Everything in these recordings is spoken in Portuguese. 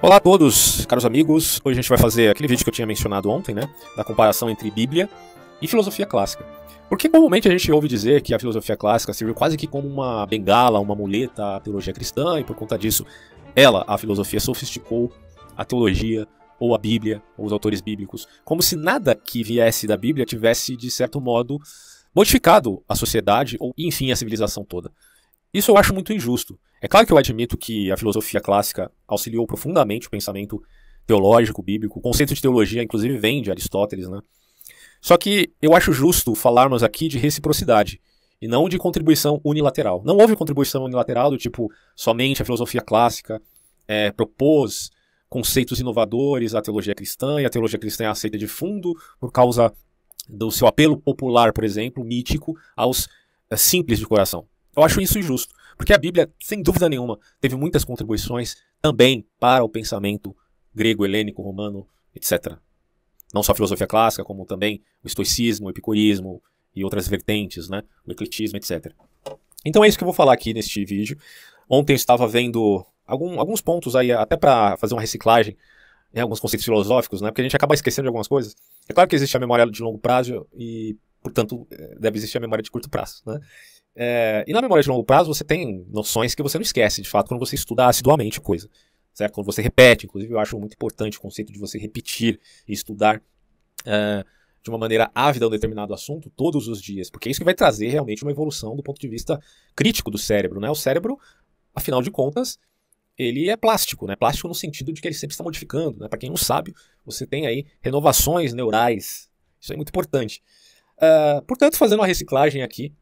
Olá a todos, caros amigos. Hoje a gente vai fazer aquele vídeo que eu tinha mencionado ontem, né? Da comparação entre Bíblia e filosofia clássica. Porque comumente a gente ouve dizer que a filosofia clássica serviu quase que como uma bengala, uma muleta à teologia cristã, e por conta disso, ela, a filosofia, sofisticou a teologia, ou a Bíblia, ou os autores bíblicos, como se nada que viesse da Bíblia tivesse, de certo modo, modificado a sociedade, ou enfim, a civilização toda. Isso eu acho muito injusto. É claro que eu admito que a filosofia clássica auxiliou profundamente o pensamento teológico, bíblico. O conceito de teologia, inclusive, vem de Aristóteles, né? Só que eu acho justo falarmos aqui de reciprocidade e não de contribuição unilateral. Não houve contribuição unilateral do tipo somente a filosofia clássica é, propôs conceitos inovadores à teologia cristã e a teologia cristã é aceita de fundo por causa do seu apelo popular, por exemplo, mítico, aos é, simples de coração. Eu acho isso injusto, porque a Bíblia, sem dúvida nenhuma, teve muitas contribuições também para o pensamento grego, helênico, romano, etc. Não só a filosofia clássica, como também o estoicismo, o epicurismo e outras vertentes, né? o ecletismo, etc. Então é isso que eu vou falar aqui neste vídeo. Ontem eu estava vendo algum, alguns pontos aí, até para fazer uma reciclagem, em alguns conceitos filosóficos, né? porque a gente acaba esquecendo de algumas coisas. É claro que existe a memória de longo prazo e, portanto, eh, deve existir a memória de curto prazo. Né? É, e na memória de longo prazo você tem noções que você não esquece, de fato, quando você estuda assiduamente coisa. Certo? Quando você repete, inclusive eu acho muito importante o conceito de você repetir e estudar é, de uma maneira ávida um determinado assunto todos os dias, porque é isso que vai trazer realmente uma evolução do ponto de vista crítico do cérebro. Né? O cérebro, afinal de contas, ele é plástico, né? Plástico no sentido de que ele sempre está modificando. Né? Para quem não sabe, você tem aí renovações neurais. Isso é muito importante. Uh, portanto, fazendo uma reciclagem aqui,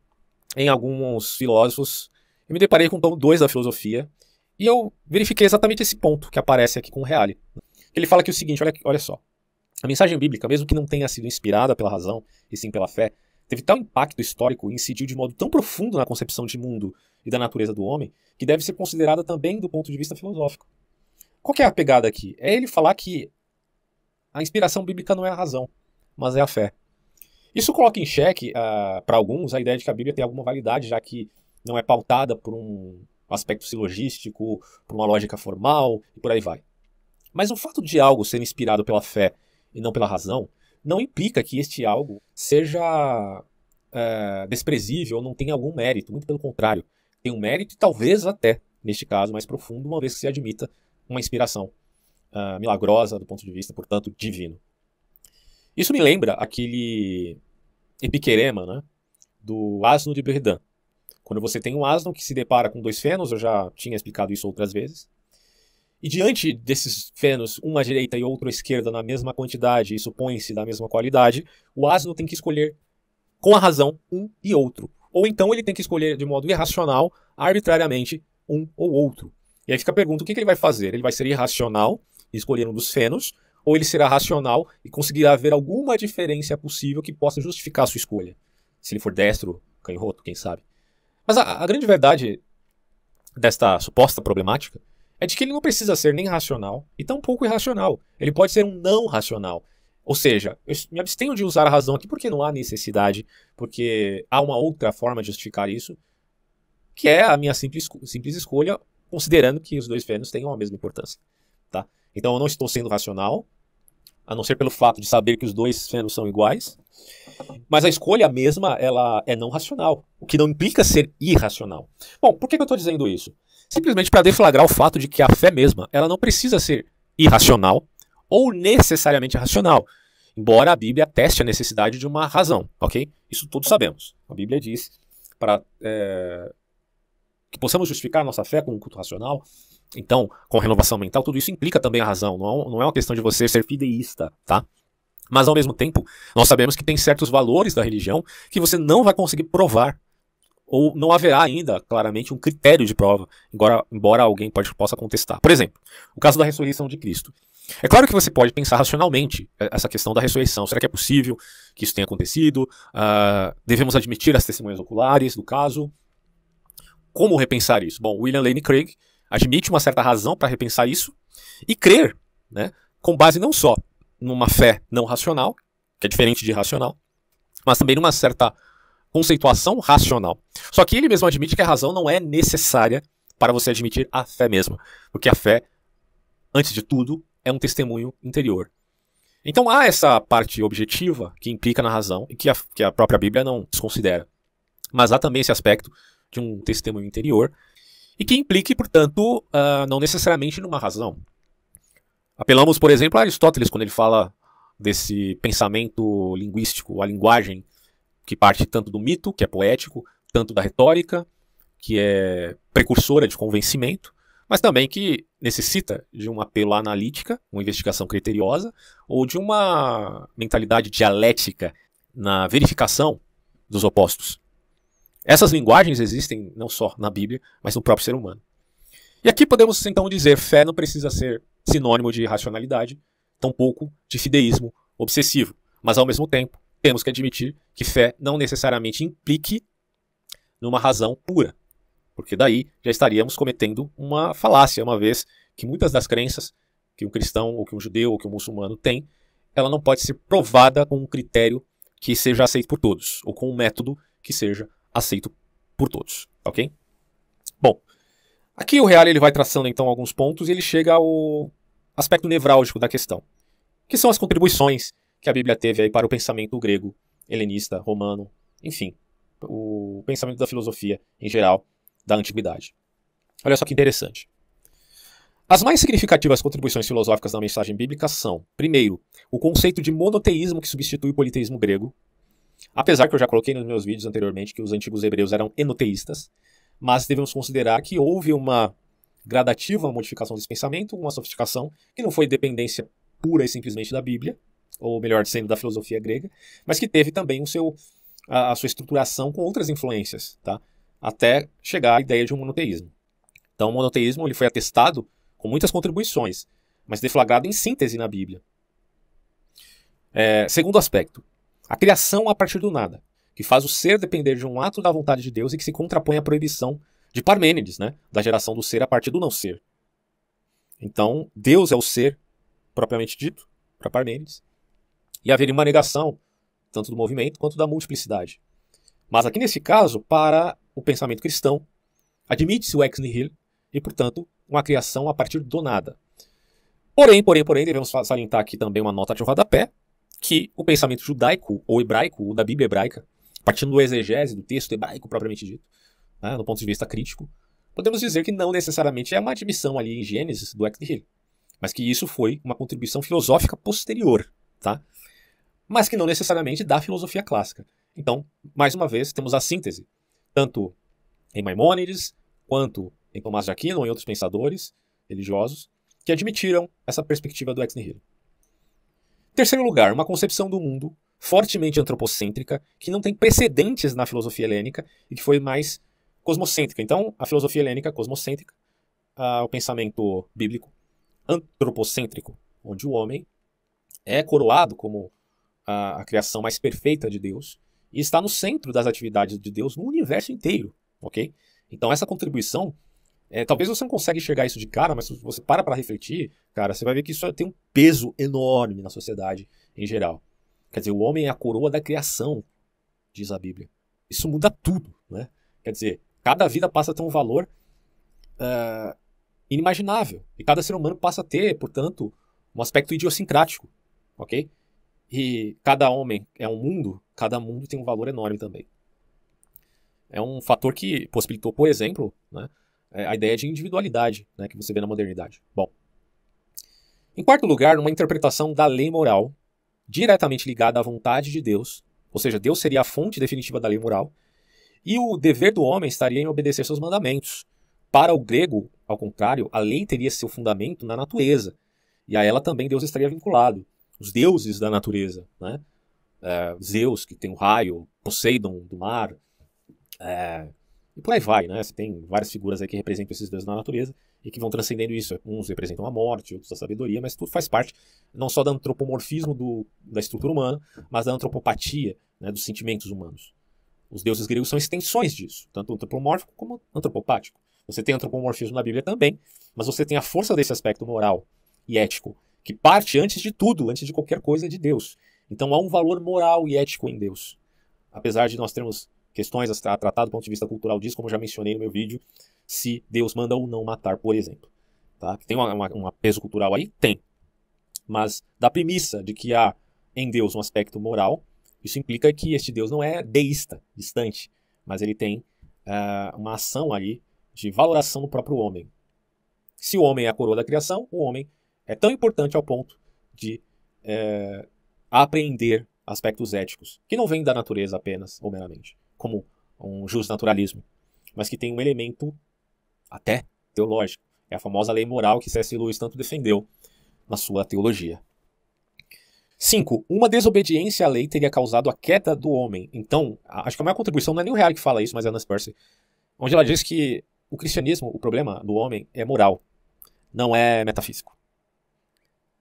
em alguns filósofos, eu me deparei com o tom 2 da filosofia e eu verifiquei exatamente esse ponto que aparece aqui com o Reale. Ele fala que o seguinte, olha, olha só. A mensagem bíblica, mesmo que não tenha sido inspirada pela razão e sim pela fé, teve tal impacto histórico e incidiu de modo tão profundo na concepção de mundo e da natureza do homem, que deve ser considerada também do ponto de vista filosófico. Qual é a pegada aqui? É ele falar que a inspiração bíblica não é a razão, mas é a fé. Isso coloca em xeque, uh, para alguns, a ideia de que a Bíblia tem alguma validade, já que não é pautada por um aspecto silogístico, por uma lógica formal e por aí vai. Mas o fato de algo ser inspirado pela fé e não pela razão não implica que este algo seja uh, desprezível ou não tenha algum mérito. Muito pelo contrário, tem um mérito e talvez até, neste caso, mais profundo, uma vez que se admita uma inspiração uh, milagrosa do ponto de vista, portanto, divino. Isso me lembra aquele epiquerema, né? Do asno de Berdan. Quando você tem um asno que se depara com dois fenos, eu já tinha explicado isso outras vezes, e diante desses fenos, uma à direita e outro à esquerda na mesma quantidade e supõe-se da mesma qualidade, o asno tem que escolher com a razão um e outro. Ou então ele tem que escolher de modo irracional, arbitrariamente, um ou outro. E aí fica a pergunta: o que, que ele vai fazer? Ele vai ser irracional escolher um dos fenos, ou ele será racional e conseguirá ver alguma diferença possível que possa justificar a sua escolha. Se ele for destro, canhoto, quem sabe. Mas a, a grande verdade desta suposta problemática é de que ele não precisa ser nem racional e tampouco irracional. Ele pode ser um não racional. Ou seja, eu me abstenho de usar a razão aqui porque não há necessidade, porque há uma outra forma de justificar isso, que é a minha simples, simples escolha, considerando que os dois fenômenos tenham a mesma importância. Tá? Então eu não estou sendo racional, a não ser pelo fato de saber que os dois fenômenos são iguais. Mas a escolha mesma, ela é não racional, o que não implica ser irracional. Bom, por que, eu estou dizendo isso? Simplesmente para deflagrar o fato de que a fé mesma, ela não precisa ser irracional ou necessariamente racional, embora a Bíblia ateste a necessidade de uma razão, ok? Isso todos sabemos. A Bíblia diz para é, que possamos justificar a nossa fé com um culto racional, então, com renovação mental, tudo isso implica também a razão. Não é, não é uma questão de você ser fideísta, tá? Mas ao mesmo tempo, nós sabemos que tem certos valores da religião que você não vai conseguir provar. Ou não haverá ainda, claramente, um critério de prova, embora, embora alguém pode, possa contestar. Por exemplo, o caso da ressurreição de Cristo. É claro que você pode pensar racionalmente essa questão da ressurreição. Será que é possível que isso tenha acontecido? Uh, devemos admitir as testemunhas oculares do caso? Como repensar isso? Bom, William Lane Craig admite uma certa razão para repensar isso e crer, né, com base não só numa fé não racional, que é diferente de racional, mas também numa certa conceituação racional. Só que ele mesmo admite que a razão não é necessária para você admitir a fé mesma, porque a fé antes de tudo, é um testemunho interior. Então há essa parte objetiva que implica na razão e que a, que a própria Bíblia não desconsidera. Mas há também esse aspecto de um testemunho interior e que implique, portanto, uh, não necessariamente numa razão. Apelamos, por exemplo, a Aristóteles quando ele fala desse pensamento linguístico, a linguagem que parte tanto do mito, que é poético, tanto da retórica, que é precursora de convencimento, mas também que necessita de um apelo à analítica, uma investigação criteriosa, ou de uma mentalidade dialética na verificação dos opostos. Essas linguagens existem não só na Bíblia, mas no próprio ser humano. E aqui podemos então dizer: fé não precisa ser sinônimo de racionalidade, tampouco de fideísmo obsessivo. Mas ao mesmo tempo, temos que admitir que fé não necessariamente implique numa razão pura. Porque daí já estaríamos cometendo uma falácia, uma vez que muitas das crenças que um cristão, ou que um judeu, ou que um muçulmano tem, ela não pode ser provada com um critério que seja aceito por todos, ou com um método que seja aceito por todos, ok? Bom, aqui o Real ele vai traçando então alguns pontos e ele chega ao aspecto nevrálgico da questão, que são as contribuições que a Bíblia teve aí para o pensamento grego, helenista, romano, enfim, o pensamento da filosofia em geral, da antiguidade. Olha só que interessante. As mais significativas contribuições filosóficas da mensagem bíblica são, primeiro, o conceito de monoteísmo que substitui o politeísmo grego. Apesar que eu já coloquei nos meus vídeos anteriormente que os antigos hebreus eram enoteístas, mas devemos considerar que houve uma gradativa modificação desse pensamento, uma sofisticação que não foi dependência pura e simplesmente da Bíblia, ou melhor dizendo, da filosofia grega, mas que teve também o seu, a, a sua estruturação com outras influências, tá? até chegar à ideia de um monoteísmo. Então, o monoteísmo ele foi atestado com muitas contribuições, mas deflagrado em síntese na Bíblia. É, segundo aspecto, a criação a partir do nada, que faz o ser depender de um ato da vontade de Deus e que se contrapõe à proibição de Parmênides, né, da geração do ser a partir do não ser. Então, Deus é o ser propriamente dito, para Parmênides, e haveria uma negação tanto do movimento quanto da multiplicidade. Mas aqui nesse caso, para o pensamento cristão, admite-se o ex nihilo e, portanto, uma criação a partir do nada. Porém, porém, porém, devemos salientar aqui também uma nota de rodapé, que o pensamento judaico ou hebraico, ou da Bíblia hebraica, partindo do exegese, do texto hebraico propriamente dito, né, no ponto de vista crítico, podemos dizer que não necessariamente é uma admissão ali em Gênesis do ex mas que isso foi uma contribuição filosófica posterior, tá? mas que não necessariamente da filosofia clássica. Então, mais uma vez, temos a síntese tanto em Maimônides, quanto em Tomás de Aquino ou em outros pensadores religiosos, que admitiram essa perspectiva do ex nihilo. Terceiro lugar, uma concepção do mundo fortemente antropocêntrica, que não tem precedentes na filosofia helênica e que foi mais cosmocêntrica. Então, a filosofia helênica cosmocêntrica, uh, o pensamento bíblico antropocêntrico, onde o homem é coroado como a, a criação mais perfeita de Deus e está no centro das atividades de Deus no universo inteiro, ok? Então essa contribuição, é, talvez você não consiga enxergar isso de cara, mas se você para para refletir, cara, você vai ver que isso tem um peso enorme na sociedade em geral. Quer dizer, o homem é a coroa da criação, diz a Bíblia. Isso muda tudo, né? Quer dizer, cada vida passa a ter um valor uh, inimaginável. E cada ser humano passa a ter, portanto, um aspecto idiosincrático, ok? E cada homem é um mundo, cada mundo tem um valor enorme também. É um fator que possibilitou, por exemplo, né, a ideia de individualidade né, que você vê na modernidade. Bom, em quarto lugar, uma interpretação da lei moral diretamente ligada à vontade de Deus, ou seja, Deus seria a fonte definitiva da lei moral, e o dever do homem estaria em obedecer seus mandamentos. Para o grego, ao contrário, a lei teria seu fundamento na natureza, e a ela também Deus estaria vinculado os deuses da natureza, né? É, Zeus, que tem o raio, Poseidon do mar, é, e por aí vai, né? Você tem várias figuras aí que representam esses deuses da natureza e que vão transcendendo isso. Uns representam a morte, outros a sabedoria, mas tudo faz parte não só do antropomorfismo do, da estrutura humana, mas da antropopatia, né, dos sentimentos humanos. Os deuses gregos são extensões disso, tanto antropomórfico como antropopático. Você tem antropomorfismo na Bíblia também, mas você tem a força desse aspecto moral e ético que parte antes de tudo, antes de qualquer coisa, de Deus. Então há um valor moral e ético em Deus. Apesar de nós termos questões a tratar do ponto de vista cultural disso, como já mencionei no meu vídeo, se Deus manda ou não matar, por exemplo. Tá? Tem um peso cultural aí? Tem. Mas da premissa de que há em Deus um aspecto moral, isso implica que este Deus não é deísta, distante, mas ele tem uh, uma ação ali de valoração do próprio homem. Se o homem é a coroa da criação, o homem é tão importante ao ponto de é, apreender aspectos éticos, que não vêm da natureza apenas ou meramente, como um justo naturalismo, mas que tem um elemento até teológico. É a famosa lei moral que C.S. Lewis tanto defendeu na sua teologia. 5. Uma desobediência à lei teria causado a queda do homem. Então, acho que a maior contribuição não é nem o Real que fala isso, mas é a Anna Spercy, onde ela diz que o cristianismo, o problema do homem é moral, não é metafísico.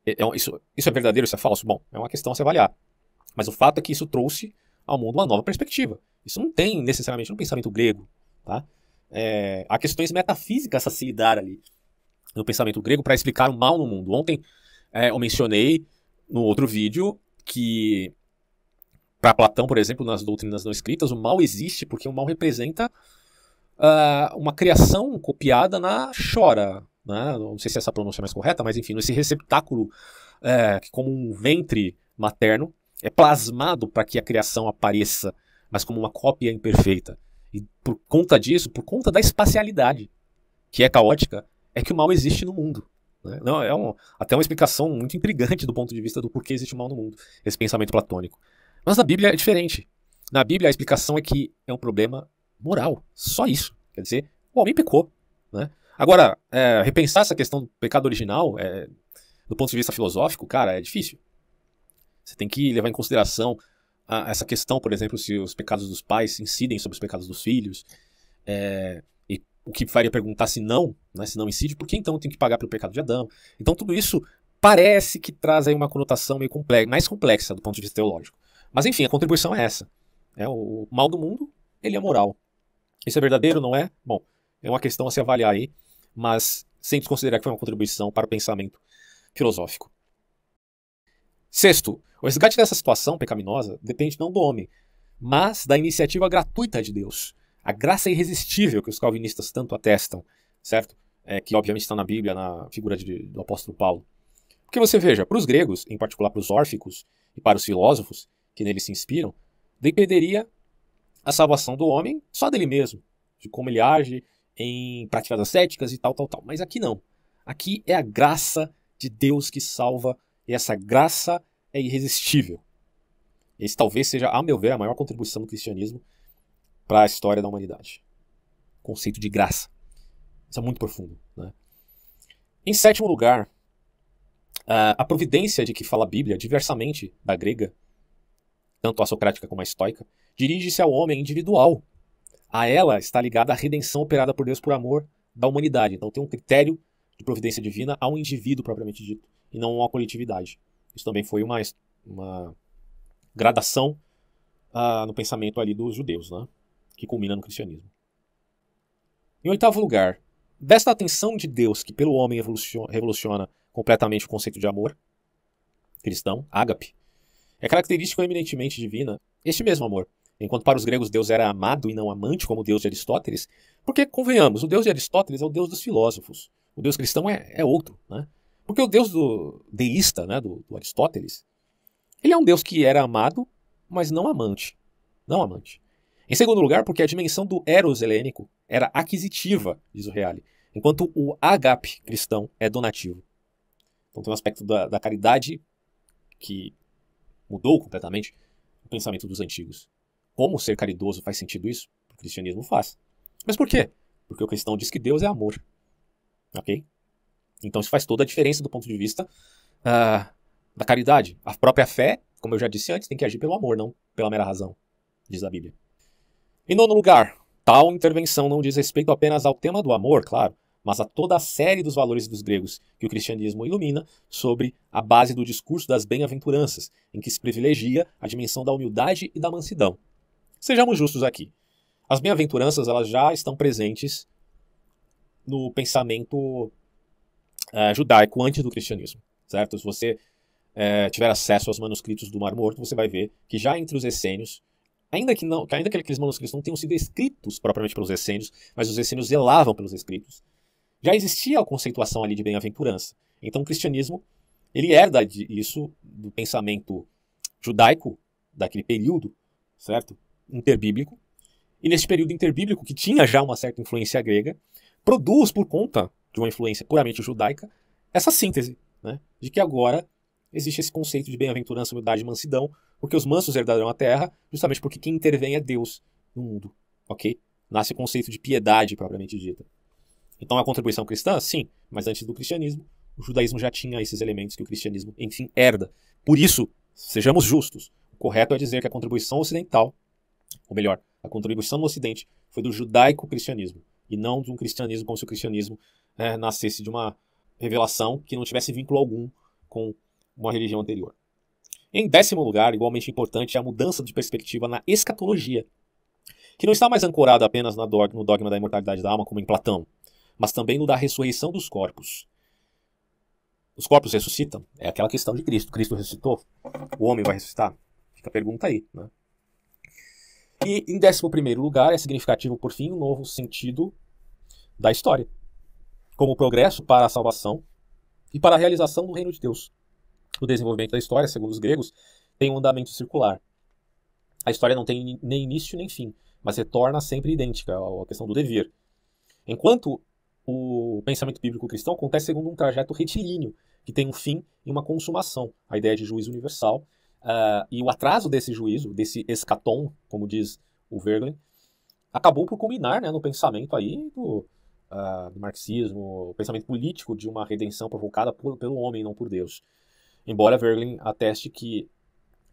É, é, isso, isso é verdadeiro, isso é falso? Bom, é uma questão a se avaliar. Mas o fato é que isso trouxe ao mundo uma nova perspectiva. Isso não tem necessariamente no pensamento grego. Tá? É, há questões metafísicas a se lidar ali no pensamento grego para explicar o mal no mundo. Ontem é, eu mencionei no outro vídeo que para Platão, por exemplo, nas doutrinas não escritas, o mal existe porque o mal representa uh, uma criação copiada na chora. Né? Não sei se essa pronúncia é mais correta, mas enfim, nesse receptáculo é, que como um ventre materno é plasmado para que a criação apareça, mas como uma cópia imperfeita. E por conta disso, por conta da espacialidade, que é caótica, é que o mal existe no mundo. Né? Não, é um, até uma explicação muito intrigante do ponto de vista do porquê existe o mal no mundo, esse pensamento platônico. Mas na Bíblia é diferente. Na Bíblia a explicação é que é um problema moral. Só isso. Quer dizer, o homem pecou. Né? Agora, é, repensar essa questão do pecado original, é, do ponto de vista filosófico, cara, é difícil. Você tem que levar em consideração a, essa questão, por exemplo, se os pecados dos pais incidem sobre os pecados dos filhos. É, e o que faria perguntar se não, né, se não incide, por que então tem que pagar pelo pecado de Adão? Então tudo isso parece que traz aí uma conotação meio complexa, mais complexa do ponto de vista teológico. Mas enfim, a contribuição é essa. É, o mal do mundo, ele é moral. Isso é verdadeiro, não é? Bom, é uma questão a se avaliar aí, mas sem desconsiderar que foi uma contribuição para o pensamento filosófico. Sexto, o resgate dessa situação pecaminosa depende não do homem, mas da iniciativa gratuita de Deus. A graça irresistível que os calvinistas tanto atestam, certo? É, que obviamente está na Bíblia, na figura de, do apóstolo Paulo. Porque você veja, para os gregos, em particular para os órficos e para os filósofos que neles se inspiram, dependeria a salvação do homem só dele mesmo, de como ele age em práticas ascéticas e tal, tal, tal. Mas aqui não. Aqui é a graça de Deus que salva e essa graça é irresistível. Esse talvez seja, a meu ver, a maior contribuição do cristianismo para a história da humanidade. Conceito de graça. Isso é muito profundo. Né? Em sétimo lugar, a providência de que fala a Bíblia, diversamente da grega, tanto a socrática como a estoica, dirige-se ao homem individual. A ela está ligada a redenção operada por Deus por amor da humanidade. Então tem um critério de providência divina a um indivíduo propriamente dito e não uma coletividade. Isso também foi uma, uma gradação uh, no pensamento ali dos judeus, né? que culmina no cristianismo. Em oitavo lugar, desta atenção de Deus que pelo homem revoluciona completamente o conceito de amor cristão, ágape, é característico eminentemente divina este mesmo amor. Enquanto para os gregos Deus era amado e não amante, como o Deus de Aristóteles, porque, convenhamos, o Deus de Aristóteles é o Deus dos filósofos. O Deus cristão é, é outro. Né? Porque o Deus do deísta, né, do, do Aristóteles, ele é um Deus que era amado, mas não amante. Não amante. Em segundo lugar, porque a dimensão do eros helênico era aquisitiva, diz o Reale, enquanto o agape cristão é donativo. Então tem um aspecto da, da caridade que mudou completamente o pensamento dos antigos. Como ser caridoso faz sentido isso? O cristianismo faz. Mas por quê? Porque o cristão diz que Deus é amor. Ok? Então isso faz toda a diferença do ponto de vista uh, da caridade. A própria fé, como eu já disse antes, tem que agir pelo amor, não pela mera razão, diz a Bíblia. Em nono lugar, tal intervenção não diz respeito apenas ao tema do amor, claro, mas a toda a série dos valores dos gregos que o cristianismo ilumina sobre a base do discurso das bem-aventuranças, em que se privilegia a dimensão da humildade e da mansidão. Sejamos justos aqui. As bem-aventuranças elas já estão presentes no pensamento é, judaico antes do cristianismo, certo? Se você é, tiver acesso aos manuscritos do Mar Morto, você vai ver que já entre os essênios, ainda que não, ainda que aqueles manuscritos não tenham sido escritos propriamente pelos essênios, mas os essênios zelavam pelos escritos. já existia a conceituação ali de bem-aventurança. Então o cristianismo, ele herda isso do pensamento judaico daquele período, certo? Interbíblico. E nesse período interbíblico, que tinha já uma certa influência grega, produz por conta de uma influência puramente judaica essa síntese, né? De que agora existe esse conceito de bem-aventurança, humildade e mansidão, porque os mansos herdarão a terra, justamente porque quem intervém é Deus no mundo, ok? Nasce o conceito de piedade propriamente dita. Então a contribuição cristã, sim, mas antes do cristianismo, o judaísmo já tinha esses elementos que o cristianismo, enfim, herda. Por isso, sejamos justos, o correto é dizer que a contribuição ocidental, ou melhor, a contribuição no ocidente, foi do judaico-cristianismo, e não de um cristianismo como se o cristianismo é, nascesse de uma revelação que não tivesse vínculo algum com uma religião anterior. Em décimo lugar, igualmente importante, é a mudança de perspectiva na escatologia, que não está mais ancorada apenas no dogma da imortalidade da alma, como em Platão, mas também no da ressurreição dos corpos. Os corpos ressuscitam? É aquela questão de Cristo. Cristo ressuscitou? O homem vai ressuscitar? Fica a pergunta aí. Né? E, em décimo primeiro lugar, é significativo, por fim, o um novo sentido da história, como progresso para a salvação e para a realização do reino de Deus. O desenvolvimento da história, segundo os gregos, tem um andamento circular. A história não tem nem início nem fim, mas retorna sempre idêntica à questão do dever. Enquanto o pensamento bíblico cristão acontece segundo um trajeto retilíneo, que tem um fim e uma consumação, a ideia de juízo universal. Uh, e o atraso desse juízo, desse escatom, como diz o Verlin, acabou por culminar né, no pensamento aí do, uh, do marxismo, o pensamento político de uma redenção provocada por, pelo homem, não por Deus. Embora Verlin ateste que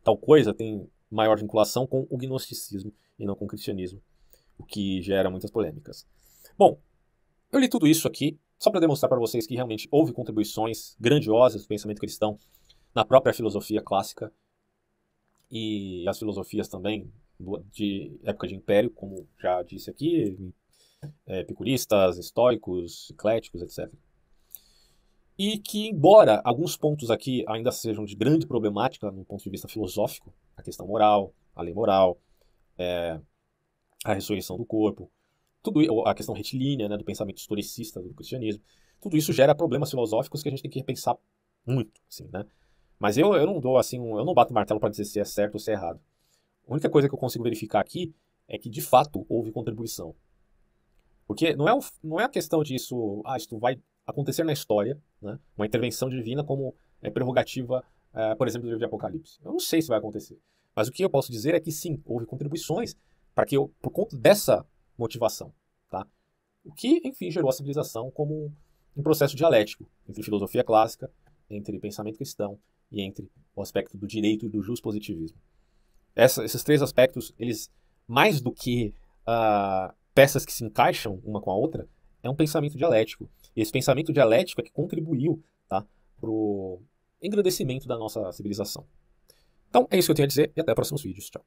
tal coisa tem maior vinculação com o gnosticismo e não com o cristianismo, o que gera muitas polêmicas. Bom, eu li tudo isso aqui só para demonstrar para vocês que realmente houve contribuições grandiosas do pensamento cristão na própria filosofia clássica e as filosofias também de época de império, como já disse aqui, epicuristas, estoicos, ecléticos, etc. E que, embora alguns pontos aqui ainda sejam de grande problemática no ponto de vista filosófico, a questão moral, a lei moral, é, a ressurreição do corpo, tudo a questão retilínea, né, do pensamento historicista do cristianismo, tudo isso gera problemas filosóficos que a gente tem que repensar muito, assim, né? Mas eu, eu não dou assim, eu não bato martelo para dizer se é certo ou se é errado. A única coisa que eu consigo verificar aqui é que de fato houve contribuição. Porque não é, o, não é a questão disso, ah, isso vai acontecer na história, né? uma intervenção divina como é, prerrogativa, é, por exemplo, do livro de Apocalipse. Eu não sei se vai acontecer. Mas o que eu posso dizer é que sim, houve contribuições para que eu, por conta dessa motivação, tá? O que, enfim, gerou a civilização como um processo dialético entre filosofia clássica, entre pensamento cristão e entre o aspecto do direito e do positivismo. Essa, esses três aspectos, eles, mais do que uh, peças que se encaixam uma com a outra, é um pensamento dialético. E esse pensamento dialético é que contribuiu tá, para o engrandecimento da nossa civilização. Então, é isso que eu tenho a dizer e até próximos vídeos. Tchau.